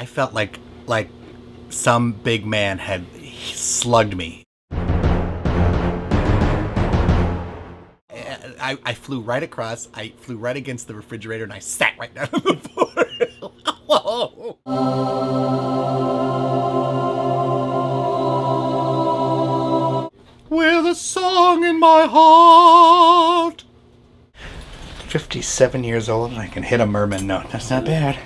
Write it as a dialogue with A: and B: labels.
A: I felt like like some big man had slugged me. Eh, I, I flew right across. I flew right against the refrigerator, and I sat right down on the floor. Whoa! With a song in my heart. 57 years old and I can hit a merman No, That's not bad.